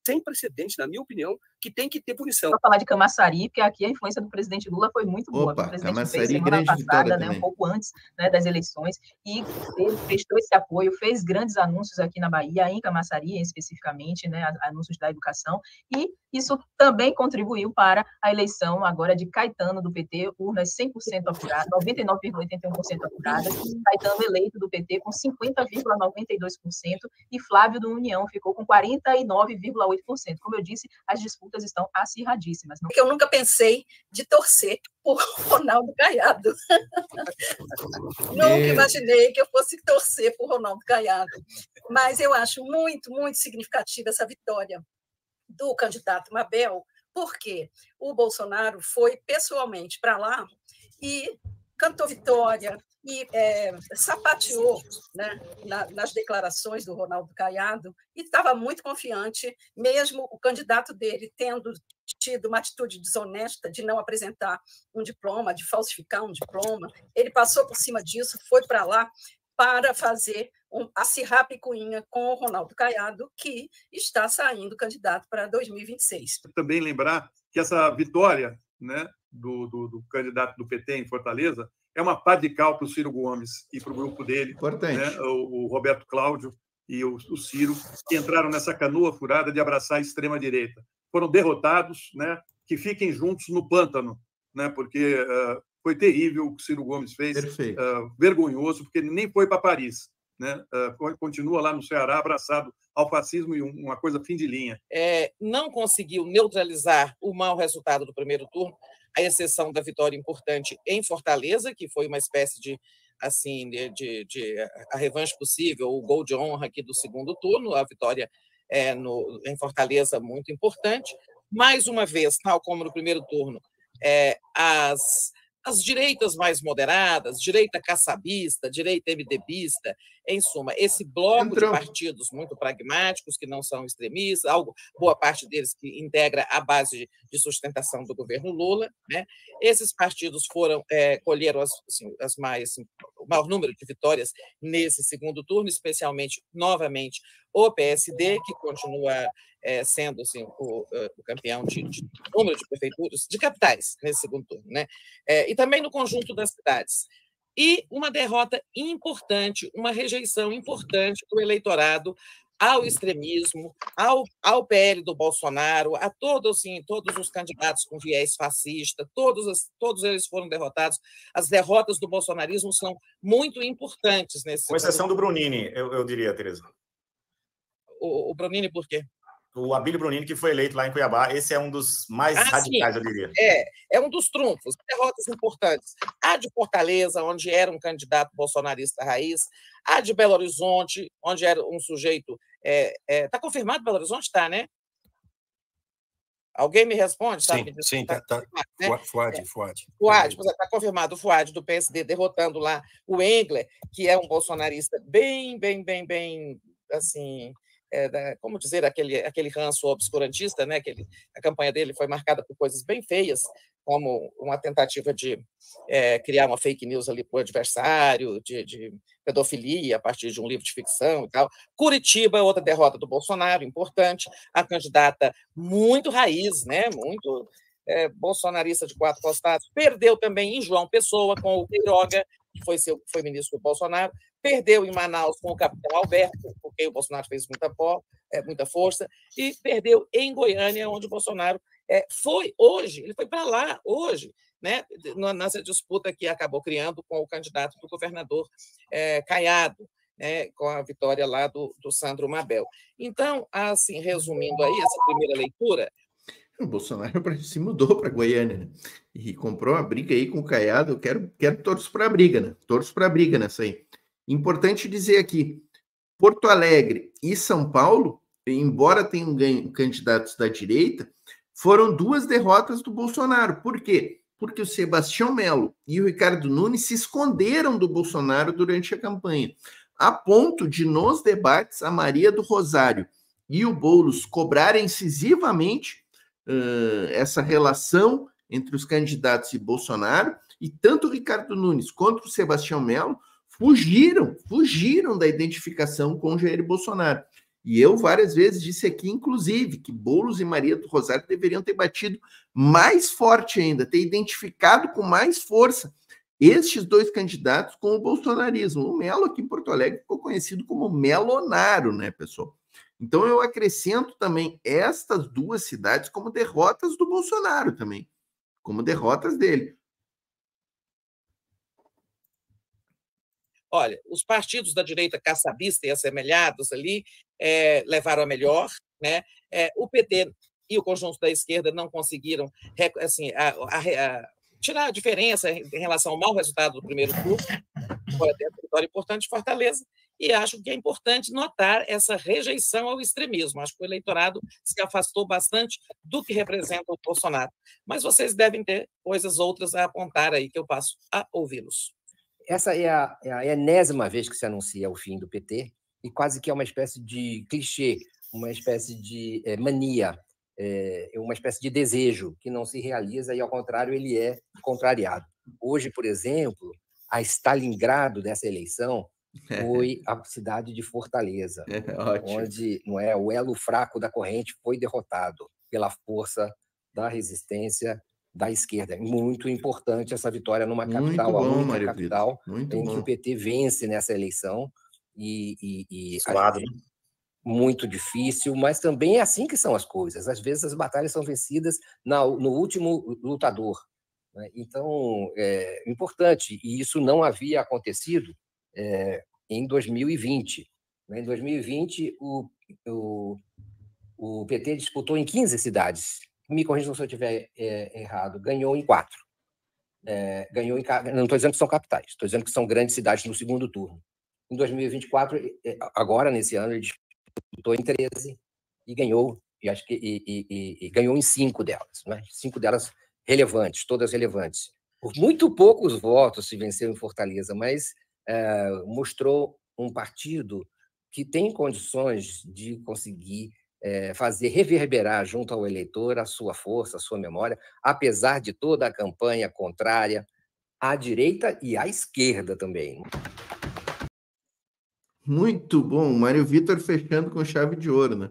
sem precedente, na minha opinião, que tem que ter punição. Vou falar de Camaçari, porque aqui a influência do presidente Lula foi muito boa. Opa, o presidente Camaçari, fez semana passada, né, um pouco antes né, das eleições, e ele prestou esse apoio, fez grandes anúncios aqui na Bahia, em Camaçari especificamente, né, anúncios da educação, e isso também contribuiu para a eleição agora de Caetano do PT, urnas 100% apuradas, 99,81% apuradas, Caetano eleito do PT com 50,92% e Flávio do União ficou com 49,8%. Como eu disse, as disputas estão acirradíssimas. Não... Eu nunca pensei de torcer por Ronaldo Caiado. nunca imaginei que eu fosse torcer por Ronaldo Caiado. Mas eu acho muito, muito significativa essa vitória do candidato Mabel, porque o Bolsonaro foi pessoalmente para lá e cantou vitória, e é, sapateou né, na, nas declarações do Ronaldo Caiado e estava muito confiante, mesmo o candidato dele tendo tido uma atitude desonesta de não apresentar um diploma, de falsificar um diploma, ele passou por cima disso, foi para lá para fazer um, acirrar picuinha com o Ronaldo Caiado, que está saindo candidato para 2026. Também lembrar que essa vitória né, do, do, do candidato do PT em Fortaleza é uma pá de cal para o Ciro Gomes e para o grupo dele, né, o, o, Roberto Cláudio e o, o, Ciro, que entraram nessa canoa furada de abraçar a extrema-direita. Foram derrotados, né, que fiquem juntos no pântano, né, porque uh, foi terrível o que o Ciro Gomes fez, uh, vergonhoso, porque ele nem foi para Paris. Né? Uh, continua lá no Ceará abraçado ao fascismo e uma coisa fim de linha. É, não conseguiu neutralizar o mau resultado do primeiro turno, à exceção da vitória importante em Fortaleza, que foi uma espécie de assim de, de, de a revanche possível, o gol de honra aqui do segundo turno, a vitória é, no, em Fortaleza muito importante. Mais uma vez, tal como no primeiro turno, é, as as direitas mais moderadas, direita caçabista, direita MDBista, em suma, esse bloco Entrou. de partidos muito pragmáticos, que não são extremistas, algo, boa parte deles que integra a base de sustentação do governo Lula, né? esses partidos foram, é, colheram as, assim, as mais, o maior número de vitórias nesse segundo turno, especialmente, novamente, o PSD, que continua é, sendo assim, o, o campeão de, de, número de prefeituras, de capitais, nesse segundo turno, né? É, e também no conjunto das cidades. E uma derrota importante, uma rejeição importante do eleitorado ao extremismo, ao, ao PL do Bolsonaro, a todos, assim, todos os candidatos com viés fascista, todos, todos eles foram derrotados. As derrotas do bolsonarismo são muito importantes nesse. Com exceção do Brunini, eu, eu diria, Tereza. O, o Brunini, por quê? O Abílio Brunini, que foi eleito lá em Cuiabá, esse é um dos mais ah, radicais, sim. eu diria. É, é um dos trunfos, derrotas importantes. A de Fortaleza, onde era um candidato bolsonarista raiz, a de Belo Horizonte, onde era um sujeito. Está é, é, tá confirmado Belo Horizonte? Está, né? Alguém me responde? Sabe? Sim, sim, tá, tá, né? Fuad, Fuad. Fuad, está confirmado o Fuad do PSD derrotando lá o Engler, que é um bolsonarista bem, bem, bem, bem, assim, é, da, como dizer, aquele, aquele ranço obscurantista, né? Aquele, a campanha dele foi marcada por coisas bem feias, como uma tentativa de é, criar uma fake news ali para o adversário, de, de, pedofilia a partir de um livro de ficção e tal. Curitiba, outra derrota do Bolsonaro, importante, a candidata muito raiz, né? Muito é, bolsonarista de quatro costados, perdeu também em João Pessoa com o Queiroga, que foi, seu, foi ministro do Bolsonaro, perdeu em Manaus com o capitão Alberto, porque o Bolsonaro fez muita, pó, é, muita força, e perdeu em Goiânia, onde o Bolsonaro é, foi hoje, ele foi para lá hoje, né, nessa disputa que acabou criando com o candidato do governador é, Caiado, né, com a vitória lá do, do Sandro Mabel. Então, assim, resumindo aí essa primeira leitura, o Bolsonaro se mudou para Goiânia né? e comprou uma briga aí com o Caiado. Eu quero, quero torço para a briga, né? Torço para a briga nessa aí. Importante dizer aqui: Porto Alegre e São Paulo, embora tenham ganho candidatos da direita, foram duas derrotas do Bolsonaro. Por quê? Porque o Sebastião Melo e o Ricardo Nunes se esconderam do Bolsonaro durante a campanha, a ponto de, nos debates, a Maria do Rosário e o Boulos cobrarem incisivamente uh, essa relação entre os candidatos e Bolsonaro, e tanto o Ricardo Nunes quanto o Sebastião Melo fugiram, fugiram da identificação com Jair Bolsonaro. E eu várias vezes disse aqui, inclusive, que Boulos e Maria do Rosário deveriam ter batido mais forte ainda, ter identificado com mais força estes dois candidatos com o bolsonarismo. O Melo aqui em Porto Alegre ficou conhecido como Melonaro, né, pessoal? Então eu acrescento também estas duas cidades como derrotas do Bolsonaro também, como derrotas dele. Olha, os partidos da direita caçabista e assemelhados ali é, levaram a melhor, né? É, o PT e o conjunto da esquerda não conseguiram assim, a, a, a, tirar a diferença em relação ao mau resultado do primeiro turno, foi até uma vitória importante de Fortaleza, e acho que é importante notar essa rejeição ao extremismo. Acho que o eleitorado se afastou bastante do que representa o Bolsonaro. Mas vocês devem ter coisas outras a apontar aí que eu passo a ouvi-los essa é a, é a enésima vez que se anuncia o fim do PT, e quase que é uma espécie de clichê, uma espécie de é, mania, é, uma espécie de desejo que não se realiza e, ao contrário, ele é contrariado. Hoje, por exemplo, a Stalingrado dessa eleição foi a cidade de Fortaleza, é, onde não é o elo fraco da corrente foi derrotado pela força da resistência da esquerda. Muito importante essa vitória numa capital, bom, a única capital Muito em bom. que o PT vence nessa eleição. E, e, e Suado, muito difícil, mas também é assim que são as coisas. Às vezes as batalhas são vencidas na, no último lutador. Né? Então, é importante, e isso não havia acontecido é, em 2020. Né? Em 2020, o, o, o PT disputou em 15 cidades me corrijam se eu estiver é, errado, ganhou em quatro. É, ganhou em, não estou dizendo que são capitais, estou dizendo que são grandes cidades no segundo turno. Em 2024, agora nesse ano, ele disputou em 13 e ganhou, e acho que e, e, e ganhou em cinco delas, né? cinco delas relevantes, todas relevantes. Por muito poucos votos se venceu em Fortaleza, mas é, mostrou um partido que tem condições de conseguir é, fazer reverberar junto ao eleitor a sua força, a sua memória, apesar de toda a campanha contrária à direita e à esquerda também. Muito bom, Mário Vitor fechando com chave de ouro, né?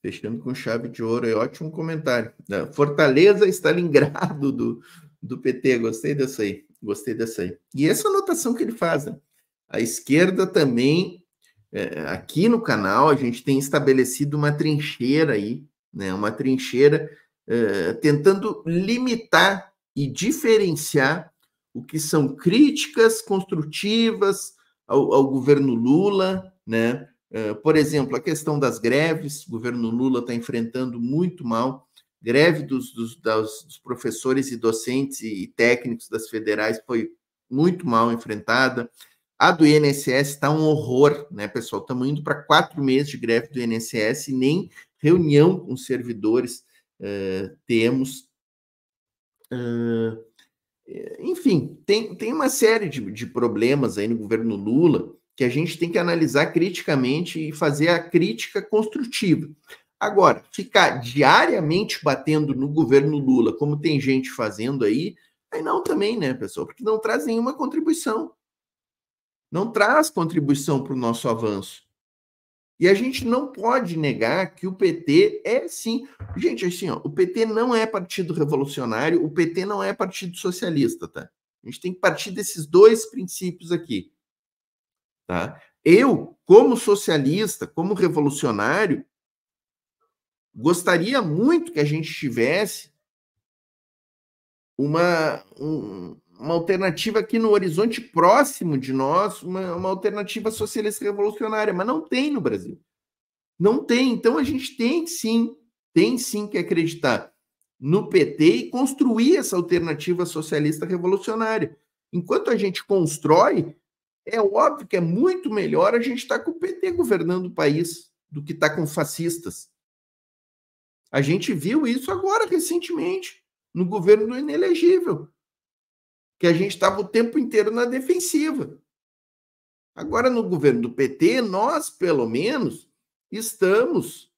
Fechando com chave de ouro, é ótimo comentário. Fortaleza Stalingrado do, do PT, gostei dessa aí, gostei dessa aí. E essa anotação que ele faz, né? A esquerda também é, aqui no canal a gente tem estabelecido uma trincheira aí, né? Uma trincheira é, tentando limitar e diferenciar o que são críticas construtivas ao, ao governo Lula, né? Uh, por exemplo, a questão das greves, o governo Lula está enfrentando muito mal. Greve dos, dos, dos, professores e docentes e técnicos das federais foi muito mal enfrentada. A do INSS está um horror, né, pessoal? Estamos indo para quatro meses de greve do INSS e nem reunião com servidores uh, temos. Uh, enfim, tem, tem uma série de, de problemas aí no governo Lula que a gente tem que analisar criticamente e fazer a crítica construtiva. Agora, ficar diariamente batendo no governo Lula, como tem gente fazendo aí, aí não também, né, pessoal? Porque não traz nenhuma contribuição. Não traz contribuição para o nosso avanço. E a gente não pode negar que o PT é sim. Gente, assim, ó, o PT não é partido revolucionário, o PT não é partido socialista, tá? A gente tem que partir desses dois princípios aqui. Tá? Eu, como socialista, como revolucionário, gostaria muito que a gente tivesse uma, um, uma alternativa aqui no horizonte próximo de nós, uma, uma alternativa socialista revolucionária, mas não tem no Brasil. Não tem. Então a gente tem sim, tem sim que acreditar no PT e construir essa alternativa socialista revolucionária. Enquanto a gente constrói, é óbvio que é muito melhor a gente estar tá com o PT governando o país do que estar tá com fascistas. A gente viu isso agora recentemente, no governo do inelegível que a gente estava o tempo inteiro na defensiva. Agora, no governo do PT, nós, pelo menos, estamos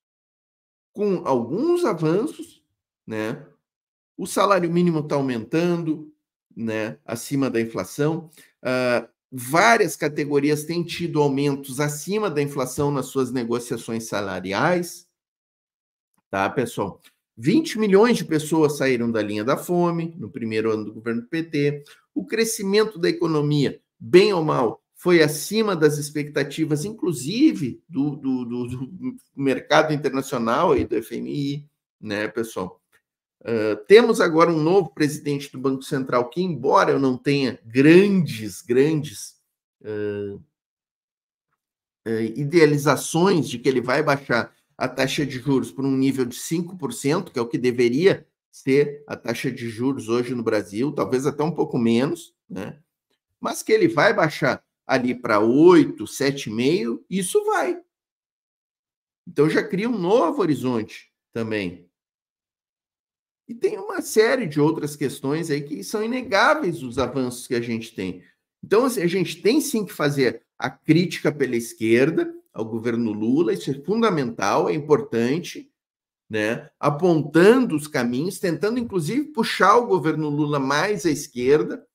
com alguns avanços, né? O salário mínimo está aumentando, né? Acima da inflação. Uh, várias categorias têm tido aumentos acima da inflação nas suas negociações salariais. Tá, pessoal? 20 milhões de pessoas saíram da linha da fome no primeiro ano do governo do PT. O crescimento da economia, bem ou mal, foi acima das expectativas, inclusive do, do, do, do mercado internacional e do FMI, né, pessoal? Uh, temos agora um novo presidente do Banco Central que, embora eu não tenha grandes, grandes uh, uh, idealizações de que ele vai baixar a taxa de juros para um nível de 5%, que é o que deveria ser a taxa de juros hoje no Brasil, talvez até um pouco menos, né? mas que ele vai baixar ali para 8, 7,5, isso vai. Então já cria um novo horizonte também. E tem uma série de outras questões aí que são inegáveis os avanços que a gente tem. Então, a gente tem sim que fazer a crítica pela esquerda, ao governo Lula, isso é fundamental, é importante, né? apontando os caminhos, tentando inclusive puxar o governo Lula mais à esquerda,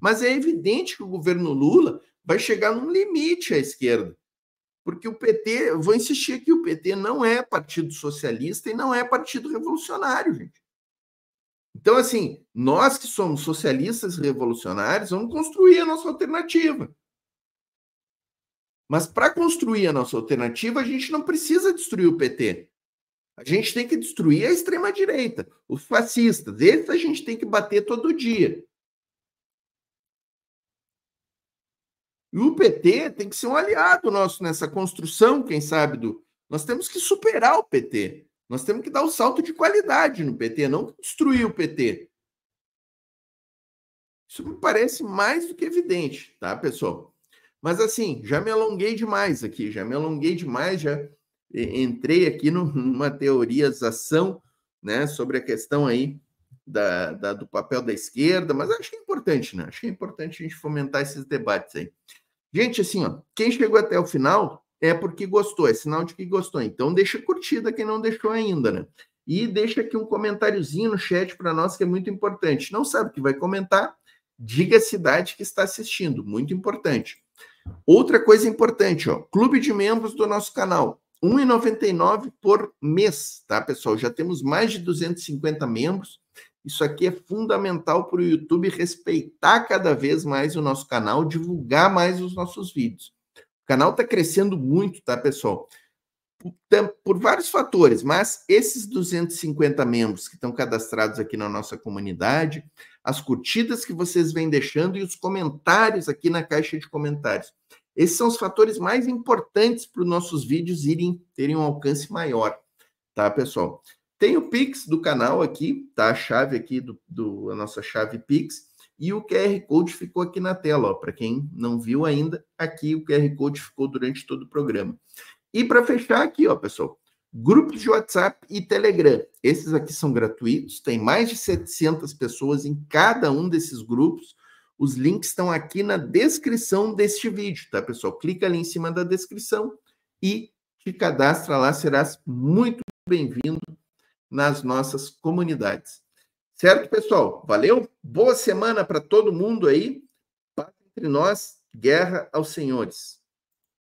mas é evidente que o governo Lula vai chegar num limite à esquerda. Porque o PT, eu vou insistir aqui, o PT não é partido socialista e não é partido revolucionário, gente. Então, assim, nós que somos socialistas revolucionários, vamos construir a nossa alternativa. Mas para construir a nossa alternativa, a gente não precisa destruir o PT. A gente tem que destruir a extrema-direita, os fascistas. Esses a gente tem que bater todo dia. E o PT tem que ser um aliado nosso nessa construção, quem sabe, do. Nós temos que superar o PT. Nós temos que dar o um salto de qualidade no PT, não destruir o PT. Isso me parece mais do que evidente, tá, pessoal? Mas assim, já me alonguei demais aqui, já me alonguei demais, já entrei aqui numa teorização né, sobre a questão aí da, da, do papel da esquerda, mas acho que é importante, né? Acho que é importante a gente fomentar esses debates aí. Gente, assim, ó, quem chegou até o final é porque gostou, é sinal de que gostou. Então deixa curtida quem não deixou ainda, né? E deixa aqui um comentáriozinho no chat para nós que é muito importante. Não sabe o que vai comentar? Diga a cidade que está assistindo, muito importante. Outra coisa importante, ó, clube de membros do nosso canal, R$ 1,99 por mês, tá, pessoal? Já temos mais de 250 membros. Isso aqui é fundamental para o YouTube respeitar cada vez mais o nosso canal, divulgar mais os nossos vídeos. O canal está crescendo muito, tá, pessoal? Por vários fatores, mas esses 250 membros que estão cadastrados aqui na nossa comunidade, as curtidas que vocês vêm deixando e os comentários aqui na caixa de comentários. Esses são os fatores mais importantes para os nossos vídeos irem terem um alcance maior, tá, pessoal? Tem o Pix do canal aqui, tá? A chave aqui do, do a nossa chave Pix e o QR Code ficou aqui na tela. Para quem não viu ainda, aqui o QR Code ficou durante todo o programa. E para fechar aqui, ó, pessoal, grupos de WhatsApp e Telegram. Esses aqui são gratuitos, tem mais de 700 pessoas em cada um desses grupos. Os links estão aqui na descrição deste vídeo, tá, pessoal? Clica ali em cima da descrição e te cadastra lá, serás muito bem-vindo nas nossas comunidades. Certo, pessoal? Valeu? Boa semana para todo mundo aí. Paz entre nós, guerra aos senhores.